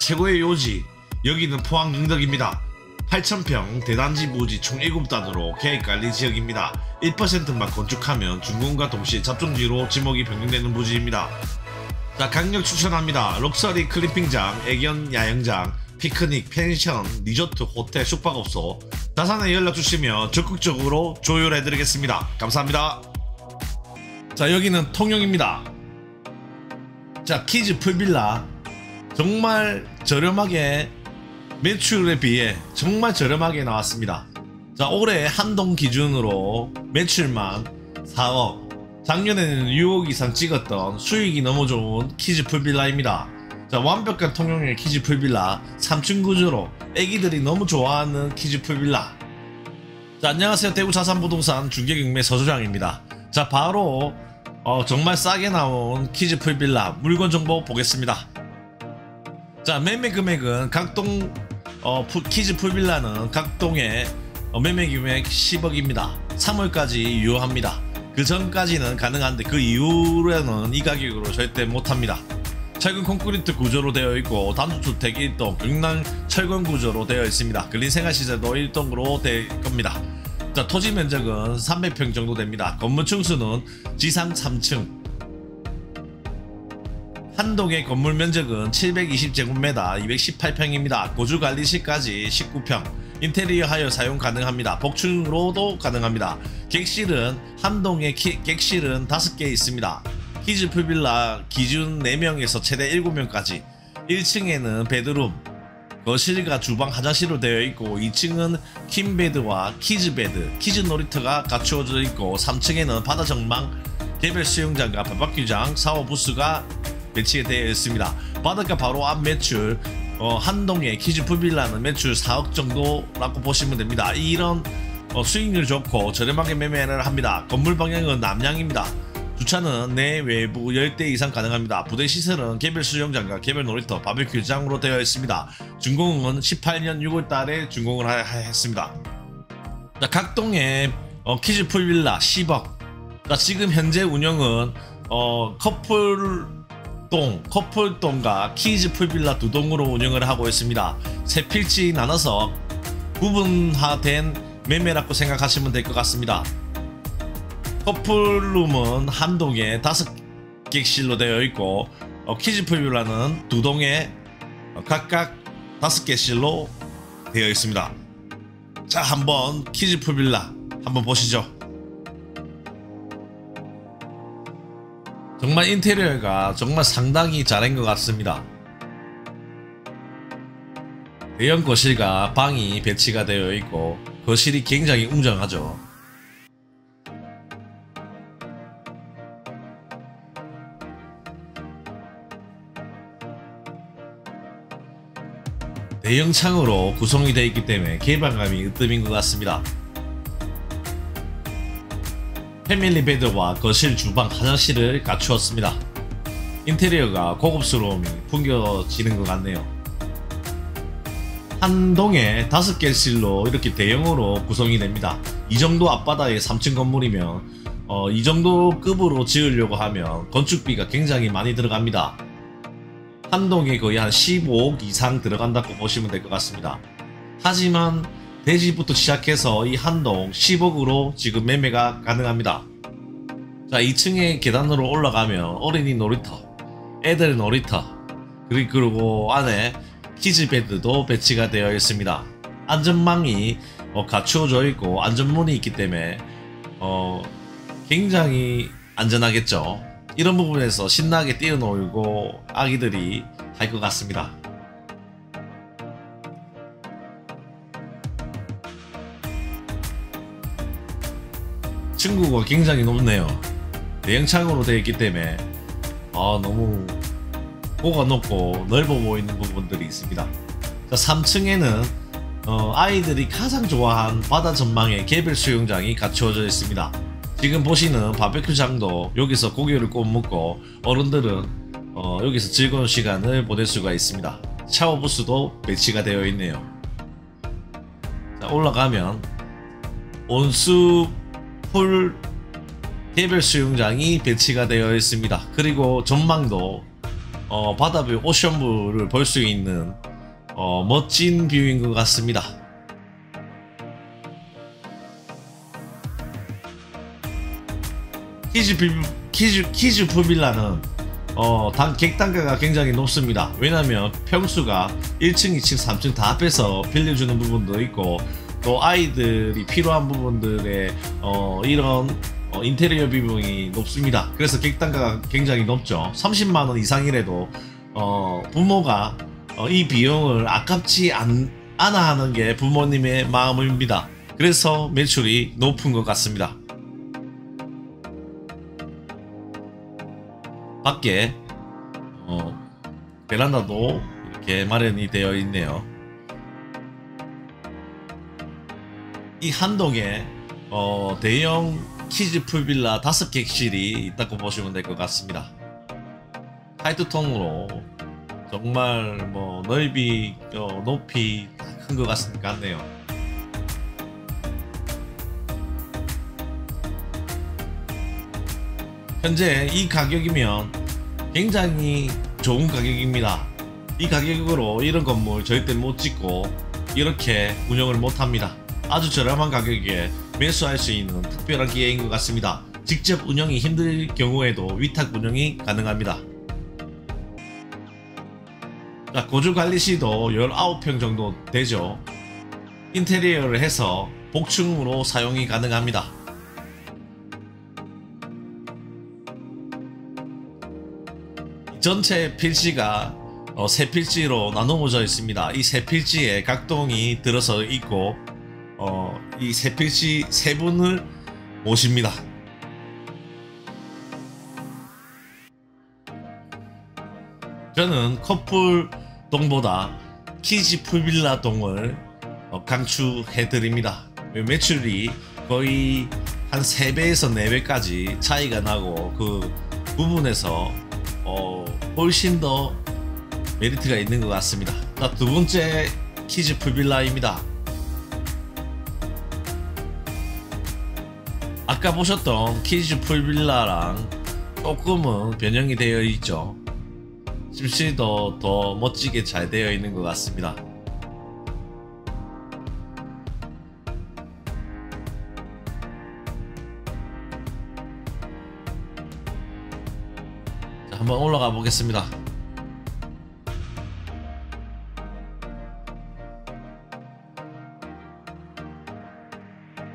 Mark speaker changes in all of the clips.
Speaker 1: 최고의 요지. 여기는 포항 영덕입니다. 8,000평 대단지 부지 총 7단으로 계획관리 지역입니다. 1%만 건축하면 준공과 동시에 잡종지로 지목이 변경되는 부지입니다. 자 강력 추천합니다. 럭셔리 글램핑장 애견 야영장 피크닉 펜션 리조트 호텔 숙박업소. 자산에 연락주시면 적극적으로 조율해드리겠습니다. 감사합니다. 자 여기는 통영입니다. 자 키즈 풀빌라 정말 저렴하게 매출에 비해 정말 저렴하게 나왔습니다. 자 올해 한동 기준으로 매출만 4억 작년에는 6억 이상 찍었던 수익이 너무 좋은 키즈 풀빌라입니다. 자 완벽한 통영의 키즈 풀빌라 3층 구조로 애기들이 너무 좋아하는 키즈 풀빌라. 자 안녕하세요. 대구 자산부동산 중개경매 서소장입니다. 자 바로 어, 정말 싸게 나온 키즈 풀빌라 물건 정보 보겠습니다 자 매매 금액은 각동 어, 푸, 키즈 풀빌라는 각동의 어, 매매 금액 10억입니다. 3월까지 유효합니다. 그 전까지는 가능한데 그 이후로는 이 가격으로 절대 못합니다. 철근 콘크리트 구조로 되어 있고 단독주택 1동 경남 철근 구조로 되어 있습니다. 근린 생활시설도 1동으로 될 겁니다. 자, 토지 면적은 300평 정도 됩니다. 건물 층 수는 지상 3층 한동의 건물 면적은 720제곱미터 218평입니다. 고주관리실까지 19평. 인테리어 하여 사용 가능합니다. 복층으로도 가능합니다. 객실은 한동의 키, 객실은 5개 있습니다. 키즈 풀빌라 기준 4명에서 최대 7명까지. 1층에는 베드룸. 거실과 주방 화장실로 되어 있고 2층은 킹베드와 키즈베드. 키즈 놀이터가 갖추어져 있고 3층에는 바다 전망 개별 수영장과 바베큐장 샤워 부스가 배치되어 있습니다 바닷가 바로 앞 매출 어, 한동의 키즈 풀빌라는 매출 4억 정도라고 보시면 됩니다 이런 어, 수익률 좋고 저렴하게 매매를 합니다 건물 방향은 남향입니다 주차는 내 외부 10대 이상 가능합니다. 부대 시설은 개별 수영장과 개별 놀이터, 바베큐장으로 되어 있습니다. 준공은 18년 6월달에 준공을 하, 했습니다. 자, 각동의 어, 키즈 풀빌라 10억. 자, 지금 현재 운영은 어, 커플 동, 커플동과 키즈 풀빌라 두 동으로 운영을 하고 있습니다. 세 필지 나눠서 구분화된 매매라고 생각하시면 될 것 같습니다. 커플룸은 한 동에 다섯 객실로 되어 있고 어, 키즈 풀빌라는 두 동에 어, 각각 다섯 객실로 되어 있습니다. 자 한번 키즈 풀빌라 한번 보시죠. 정말 인테리어가 정말 상당히 잘한 것 같습니다. 대형 거실과 방이 배치가 되어 있고 거실이 굉장히 웅장하죠. 대형 창으로 구성이 되어 있기 때문에 개방감이 으뜸인 것 같습니다. 패밀리 베드와 거실, 주방, 화장실을 갖추었습니다. 인테리어가 고급스러움이 풍겨지는 것 같네요. 한 동에 다섯 개 실로 이렇게 대형으로 구성이 됩니다. 이 정도 앞바다의 3층 건물이면 어, 이 정도 급으로 지으려고 하면 건축비가 굉장히 많이 들어갑니다. 한 동에 거의 한 15억 이상 들어간다고 보시면 될 것 같습니다. 하지만 대지부터 시작해서 이 한동 10억으로 지금 매매가 가능합니다. 자 2층에 계단으로 올라가면 어린이 놀이터, 애들 놀이터, 그리고 안에 키즈베드도 배치가 되어 있습니다. 안전망이 어, 갖추어져 있고 안전문이 있기 때문에 어, 굉장히 안전하겠죠. 이런 부분에서 신나게 뛰어놀고 아기들이 할 것 같습니다. 층구가 굉장히 높네요. 대형창으로 되어 있기 때문에 아 너무 고가 높고 넓어 보이는 부분들이 있습니다. 자, 3층에는 어, 아이들이 가장 좋아한 바다 전망의 개별 수영장이 갖추어져 있습니다. 지금 보시는 바베큐장도 여기서 고기를 구워 먹고 어른들은 어, 여기서 즐거운 시간을 보낼 수가 있습니다. 샤워 부스도 배치가 되어 있네요. 자, 올라가면 온수 풀 개별 수영장이 배치가 되어 있습니다. 그리고 전망도 어, 바다뷰 오션뷰를 볼 수 있는 어, 멋진 뷰인 것 같습니다. 키즈 비, 키즈 키즈 풀빌라는 어, 단, 객단가가 굉장히 높습니다. 왜냐면 평수가 1층, 2층, 3층 다 합해서 빌려주는 부분도 있고 또 아이들이 필요한 부분들의 어, 이런 어, 인테리어 비용이 높습니다. 그래서 객단가가 굉장히 높죠. 30만원 이상이라도 어, 부모가 어, 이 비용을 아깝지 않, 않아 하는 게 부모님의 마음입니다. 그래서 매출이 높은 것 같습니다. 밖에 어, 베란다도 이렇게 마련이 되어 있네요. 이 한동에 어, 대형 키즈 풀빌라 다섯 객실이 있다고 보시면 될 것 같습니다. 화이트톤으로 정말 뭐 넓이, 어, 높이 큰 것 같네요. 현재 이 가격이면 굉장히 좋은 가격입니다. 이 가격으로 이런 건물 절대 못 짓고 이렇게 운영을 못 합니다. 아주 저렴한 가격에 매수할 수 있는 특별한 기회인 것 같습니다. 직접 운영이 힘들 경우에도 위탁 운영이 가능합니다. 자, 고주 관리 시도 19평 정도 되죠. 인테리어를 해서 복층으로 사용이 가능합니다. 전체 필지가 어, 세 필지로 나누어져 있습니다. 이 세 필지에 각동이 들어서 있고 어, 이 세 필지 세 분을 모십니다. 저는 커플 동보다 키즈 풀빌라 동을 어, 강추해 드립니다. 매출이 거의 한 3배에서 4배까지 차이가 나고 그 부분에서 어, 훨씬 더 메리트가 있는 것 같습니다. 자, 두 번째 키즈 풀빌라입니다. 아까 보셨던 키즈 풀빌라랑 조금은 변형이 되어 있죠. 집시도 더 멋지게 잘 되어 있는 것 같습니다. 자, 한번 올라가 보겠습니다.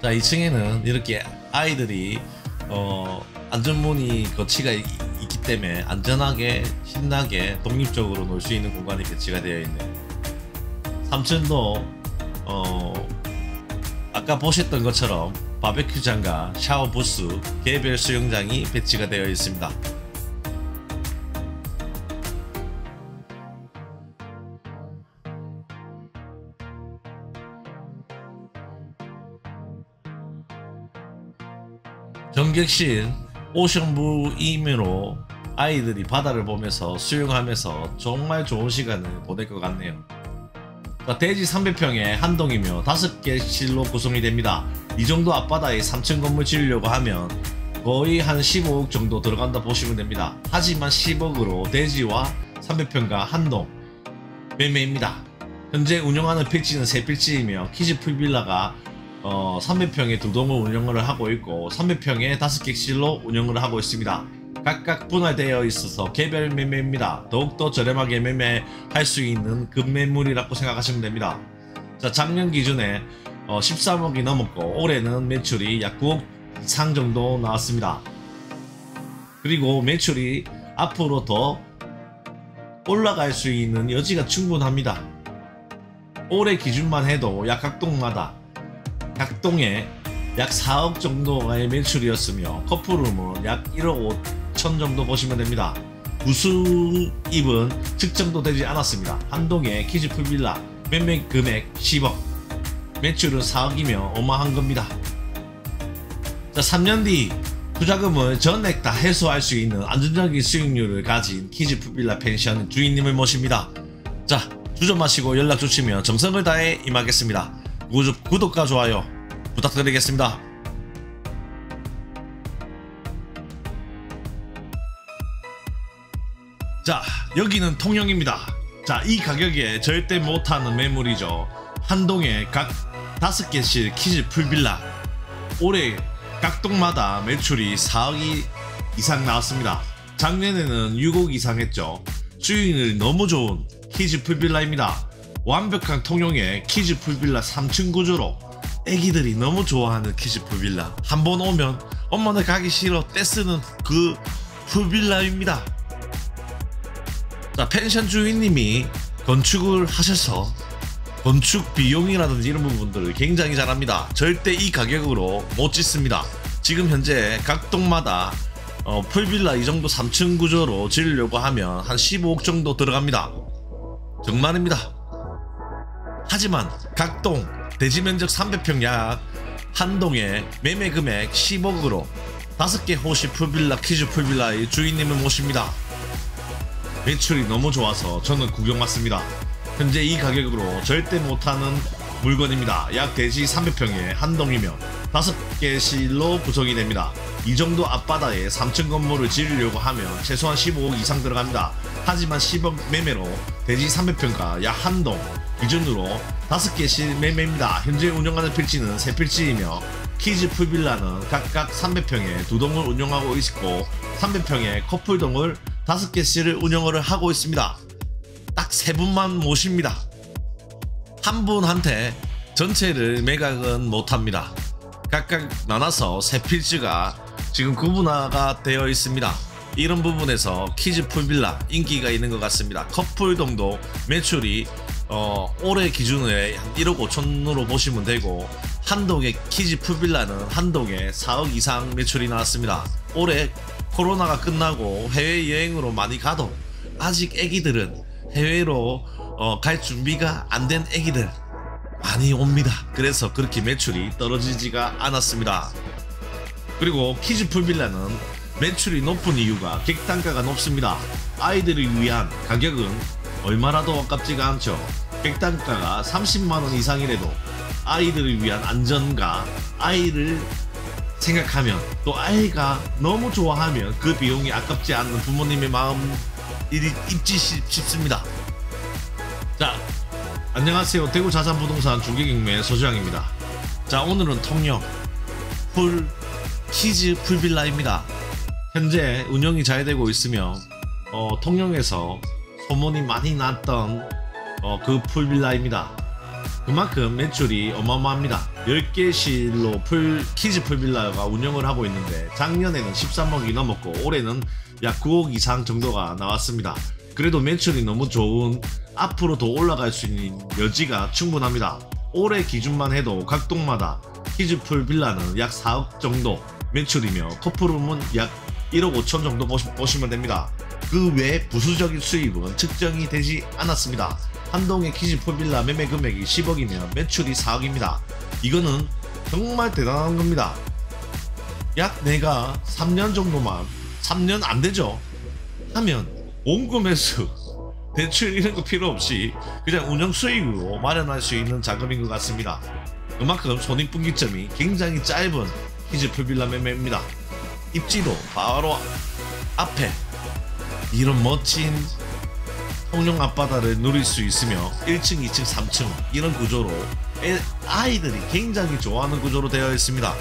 Speaker 1: 자, 2층에는 이렇게 아이들이 어, 안전문이 거치가 있, 기 때문에 안전하게 신나게 독립적으로 놀 수 있는 공간이 배치가 되어 있네요. 3층도 어, 아까 보셨던 것처럼 바베큐장과 샤워 부스, 개별 수영장이 배치가 되어 있습니다. 전객실 오션뷰이며로 아이들이 바다를 보면서 수영하면서 정말 좋은 시간을 보낼 것 같네요. 대지 300평에 한 동이며 5개 실로 구성이 됩니다. 이 정도 앞바다에 3층 건물 지으려고 하면 거의 한 15억 정도 들어간다 보시면 됩니다. 하지만 10억으로 대지와 300평과 한동 매매입니다. 현재 운영하는 필지는 3필지이며 키즈 풀빌라가 어, 300평에 두 동을 운영을 하고 있고 300평에 5객실로 운영을 하고 있습니다. 각각 분할되어 있어서 개별 매매입니다. 더욱더 저렴하게 매매할 수 있는 급매물이라고 생각하시면 됩니다. 자, 작년 기준에 어, 13억이 넘었고 올해는 매출이 약 9억 이상 정도 나왔습니다. 그리고 매출이 앞으로 더 올라갈 수 있는 여지가 충분합니다. 올해 기준만 해도 약 각동마다 각동에 약 4억 정도의 매출이었으며 커플룸은 약 1억 5천 정도 보시면 됩니다. 부수입은 측정도 되지 않았습니다. 한동의 키즈 풀빌라 매매 금액 10억 매출은 4억이며 어마한 겁니다. 자 3년 뒤 투자금을 전액 다 해소할 수 있는 안정적인 수익률을 가진 키즈 풀빌라 펜션 주인님을 모십니다. 자 주저마시고 연락 주시면 정성을 다해 임하겠습니다. 구독과 좋아요 부탁드리겠습니다. 자 여기는 통영입니다. 자이 가격에 절대 못하는 매물이죠. 한동에 각 5개씩 키즈 풀빌라. 올해 각 동마다 매출이 4억이 이상 나왔습니다. 작년에는 6억 이상 했죠. 수익률이 너무 좋은 키즈 풀빌라입니다 완벽한 통영의 키즈 풀빌라 3층 구조로 애기들이 너무 좋아하는 키즈 풀빌라 한 번 오면 엄마는 가기 싫어 떼쓰는 그 풀빌라입니다 자, 펜션 주인님이 건축을 하셔서 건축 비용이라든지 이런 부분들을 굉장히 잘합니다. 절대 이 가격으로 못 짓습니다. 지금 현재 각 동마다 어, 풀빌라 이 정도 3층 구조로 지으려고 하면 한 15억 정도 들어갑니다. 정말입니다. 하지만 각동 대지 면적 300평 약 한 동에 매매 금액 10억으로 5개 호실 풀빌라 키즈 풀빌라의 주인님을 모십니다. 매출이 너무 좋아서 저는 구경 왔습니다. 현재 이 가격으로 절대 못하는 물건입니다. 약 대지 300평에 한 동이며 5개 실로 구성이 됩니다. 이 정도 앞바다에 3층 건물을 지으려고 하면 최소한 15억 이상 들어갑니다. 하지만 10억 매매로 대지 300평가 약 한동 기준으로 5개 실 매매입니다. 현재 운영하는 필지는 3필지이며 키즈 풀빌라는 각각 300평에 두 동을 운영하고 있고 300평에 커플동을 5개씩을 운영을 하고 있습니다. 딱 세 분만 모십니다. 한 분한테 전체를 매각은 못합니다. 각각 나눠서 세 필지가 지금 구분화가 되어 있습니다. 이런 부분에서 키즈 풀빌라 인기가 있는 것 같습니다. 커플동도 매출이 어, 올해 기준에 한 1억 5천으로 보시면 되고 한동의 키즈 풀빌라는 한동에 4억 이상 매출이 나왔습니다. 올해 코로나가 끝나고 해외여행으로 많이 가도 아직 애기들은 해외로 어, 갈 준비가 안 된 애기들 많이 옵니다. 그래서 그렇게 매출이 떨어지지가 않았습니다. 그리고 키즈 풀빌라는 매출이 높은 이유가 객단가가 높습니다. 아이들을 위한 가격은 얼마라도 아깝지가 않죠. 객단가가 30만원 이상이라도 아이들을 위한 안전과 아이를 생각하면 또 아이가 너무 좋아하면 그 비용이 아깝지 않는 부모님의 마음 일이 있지 싶- 싶습니다. 자, 안녕하세요. 대구 자산부동산 중개경매 소주양입니다. 자, 오늘은 통영 풀 키즈 풀빌라입니다. 현재 운영이 잘 되고 있으며 어, 통영에서 소문이 많이 났던 어, 그 풀빌라입니다. 그만큼 매출이 어마어마합니다. 10개 실로 풀, 키즈 풀빌라가 운영을 하고 있는데 작년에는 13억이 넘었고 올해는 약 9억 이상 정도가 나왔습니다. 그래도 매출이 너무 좋은 앞으로 더 올라갈 수 있는 여지가 충분합니다. 올해 기준만 해도 각 동마다 키즈 풀 빌라는 약 4억 정도 매출이며 커플룸은 약 1억 5천 정도 보시, 보시면 됩니다. 그 외 부수적인 수입은 측정이 되지 않았습니다. 한동의 키즈 풀빌라 매매 금액이 10억이면 매출이 4억입니다. 이거는 정말 대단한 겁니다. 약 내가 3년 정도만 3년 안 되죠 하면 원금 매수 대출 이런 거 필요 없이 그냥 운영 수익으로 마련할 수 있는 자금인 것 같습니다. 그만큼 손익분기점이 굉장히 짧은 키즈 풀빌라 매매입니다. 입지도 바로 앞에 이런 멋진 통영 앞바다를 누릴 수 있으며 1층, 2층, 3층 이런 구조로 애- 아이들이 굉장히 좋아하는 구조로 되어 있습니다.